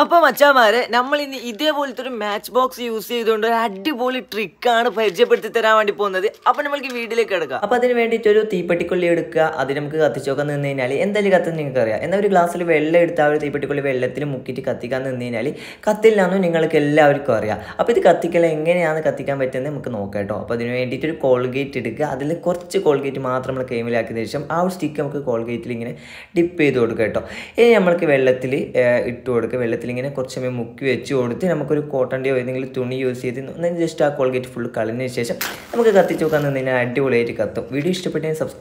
അപ്പൊ മച്ചാമാരെ നമ്മൾ ഇന്ന് ഇതേപോലത്തെ ഒരു മാച്ച് ബോക്സ് യൂസ് ചെയ്തുകൊണ്ട് ഒരു അടിപൊളി ട്രിക്കാണ് പരിചയപ്പെടുത്തി തരാൻ വേണ്ടി പോകുന്നത്. അപ്പൊ നമ്മൾക്ക് വീട്ടിലേക്ക് എടുക്കാം അപ്പോൾ അതിന് വേണ്ടിയിട്ട് ഒരു തീപ്പെട്ടിക്കൊള്ളി എടുക്കുക. അത് നമുക്ക് കത്തിച്ചോക്കാൻ നിന്ന് കഴിഞ്ഞാൽ എന്തായാലും കത്തുന്ന നിങ്ങൾക്ക് അറിയാം എന്നാൽ ഒരു ഗ്ലാസ്സിൽ വെള്ളം എടുത്ത് ആ ഒരു തീപ്പെട്ടിക്കൊള്ളി വെള്ളത്തിൽ മുക്കിയിട്ട് കത്തിക്കാൻ നിന്ന് കഴിഞ്ഞാൽ കത്തില്ലാന്ന് നിങ്ങൾക്ക് എല്ലാവർക്കും അറിയാം. അപ്പോൾ ഇത് കത്തിക്കൽ എങ്ങനെയാണ് കത്തിക്കാൻ പറ്റുന്നത് നമുക്ക് നോക്കാം കേട്ടോ. അപ്പോൾ അതിന് വേണ്ടിയിട്ട് ഒരു കോൾഗേറ്റ് എടുക്കുക. അതിൽ കുറച്ച് കോൾഗേറ്റ് മാത്രം നമ്മൾ കെയിമിലാക്കിയതിന് ശേഷം ആ ഒരു സ്റ്റിക്ക് നമുക്ക് കോൾഗേറ്റിൽ ഇങ്ങനെ ഡിപ്പ് ചെയ്ത് കൊടുക്കുക കേട്ടോ. ഇനി നമ്മൾക്ക് വെള്ളത്തിൽ ഇട്ട് കൊടുക്കുക. വെള്ളത്തിൽ ഇങ്ങനെ കുറച്ച് സമയം മുക്കി വെച്ച് കൊടുത്ത് നമുക്കൊരു കോട്ടന്റെയോ ഏതെങ്കിലും തുണി യൂസ് ചെയ്ത് ജസ്റ്റ് ആ കോൾഗേറ്റ് ഫുൾ കളഞ്ഞതിന് ശേഷം നമുക്ക് കത്തിച്ച് നോക്കാൻ നിന്ന് അടിപൊളിയായിട്ട് കത്തും. വീഡിയോ ഇഷ്ടപ്പെട്ടെങ്കിൽ സബ്സ്ക്രൈബ്